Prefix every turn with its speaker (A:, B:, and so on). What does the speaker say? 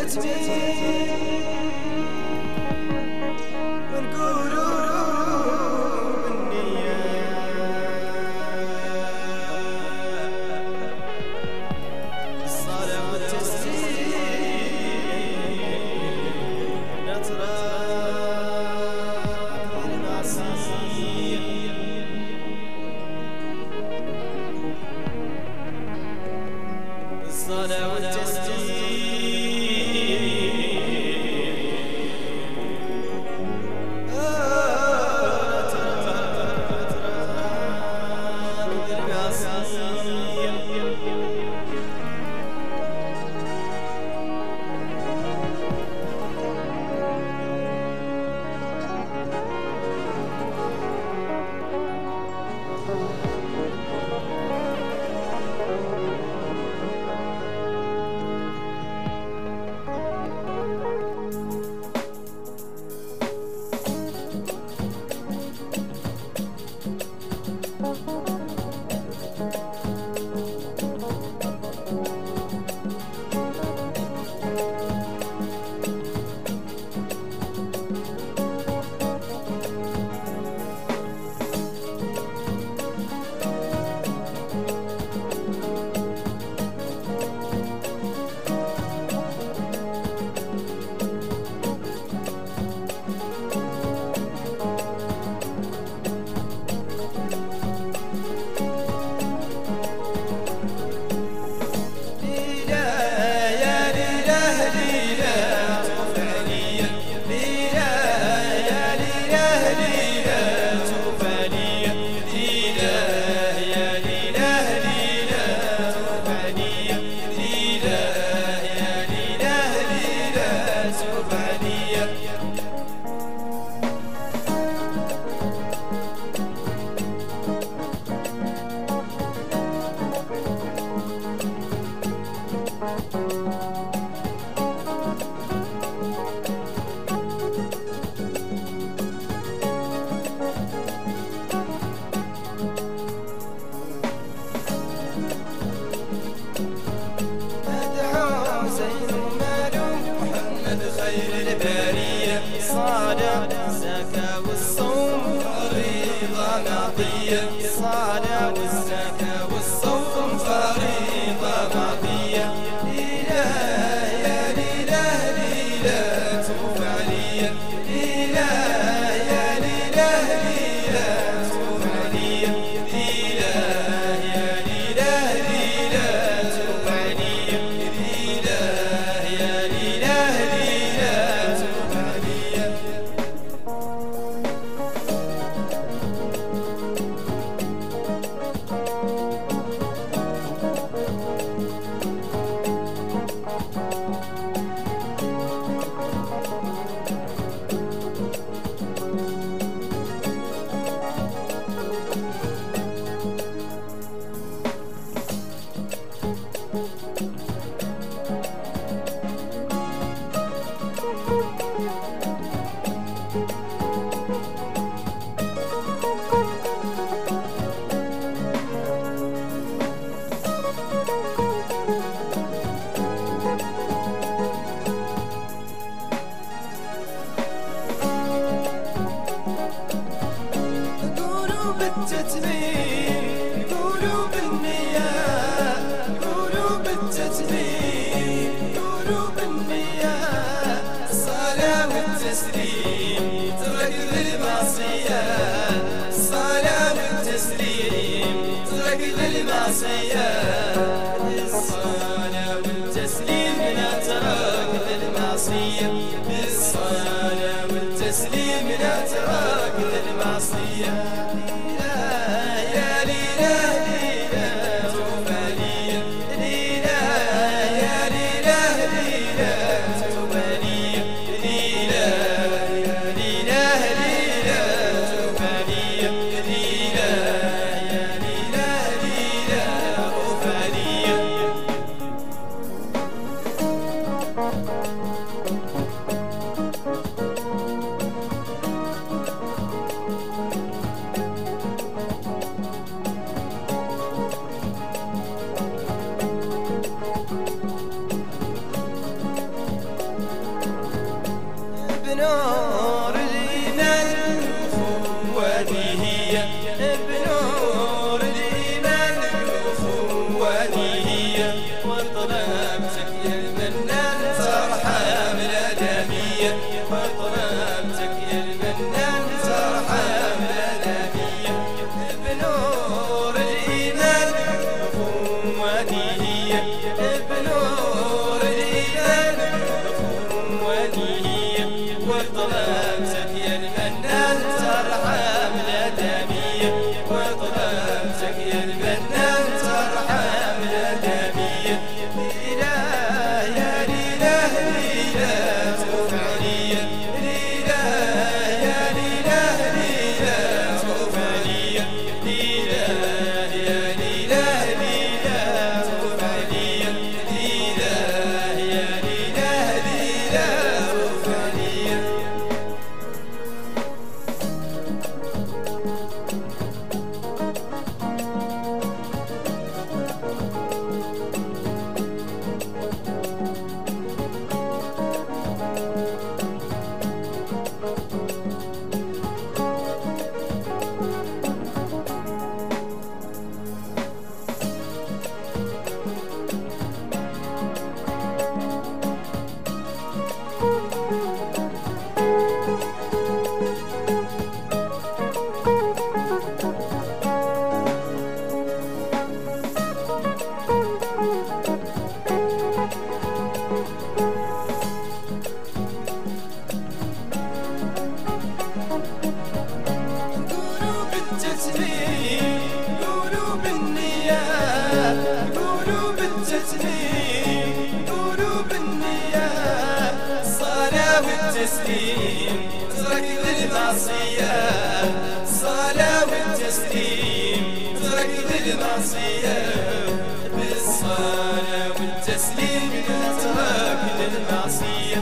A: it's me. When Guru. للمعصية الصلاة والتسليم اترك للمعصية الصلاة والتسليم لا ترك للمعصية الصلاة والتسليم لا ترك للمعصية والتسليم الناصية صلاة والتسليم. تركض الناصية بالصلاة والتسليم. تركض الناصية